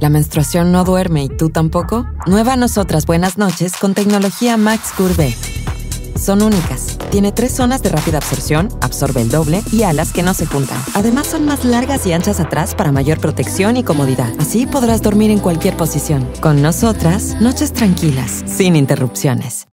¿La menstruación no duerme y tú tampoco? Nueva Nosotras Buenas Noches con tecnología Max Curve. Son únicas. Tiene tres zonas de rápida absorción, absorbe el doble y alas que no se juntan. Además son más largas y anchas atrás para mayor protección y comodidad. Así podrás dormir en cualquier posición. Con nosotras, noches tranquilas, sin interrupciones.